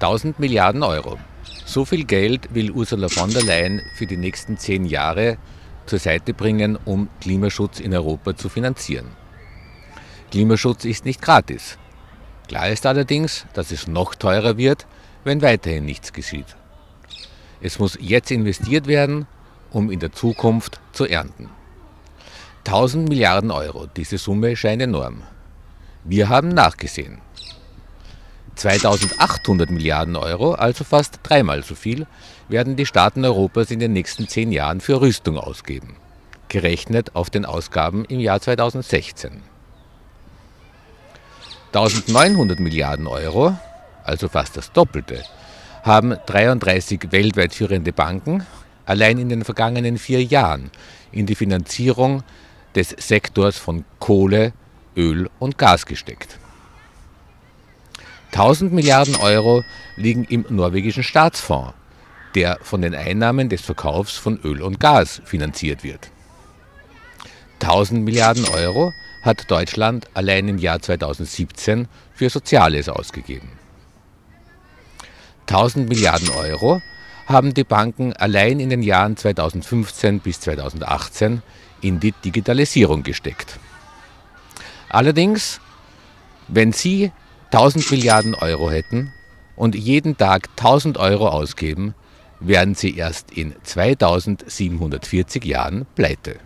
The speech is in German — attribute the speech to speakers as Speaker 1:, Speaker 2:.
Speaker 1: 1000 Milliarden Euro. So viel Geld will Ursula von der Leyen für die nächsten zehn Jahre zur Seite bringen, um Klimaschutz in Europa zu finanzieren. Klimaschutz ist nicht gratis. Klar ist allerdings, dass es noch teurer wird, wenn weiterhin nichts geschieht. Es muss jetzt investiert werden, um in der Zukunft zu ernten. 1000 Milliarden Euro, diese Summe scheint enorm. Wir haben nachgesehen. 2800 Milliarden Euro, also fast dreimal so viel, werden die Staaten Europas in den nächsten zehn Jahren für Rüstung ausgeben, gerechnet auf den Ausgaben im Jahr 2016. 1900 Milliarden Euro, also fast das Doppelte, haben 33 weltweit führende Banken allein in den vergangenen vier Jahren in die Finanzierung des Sektors von Kohle, Öl und Gas gesteckt. 1000 Milliarden Euro liegen im norwegischen Staatsfonds, der von den Einnahmen des Verkaufs von Öl und Gas finanziert wird. 1000 Milliarden Euro hat Deutschland allein im Jahr 2017 für Soziales ausgegeben. 1000 Milliarden Euro haben die Banken allein in den Jahren 2015 bis 2018 in die Digitalisierung gesteckt. Allerdings, wenn Sie 1000 Milliarden Euro hätten und jeden Tag 1000 Euro ausgeben, wären Sie erst in 2740 Jahren pleite.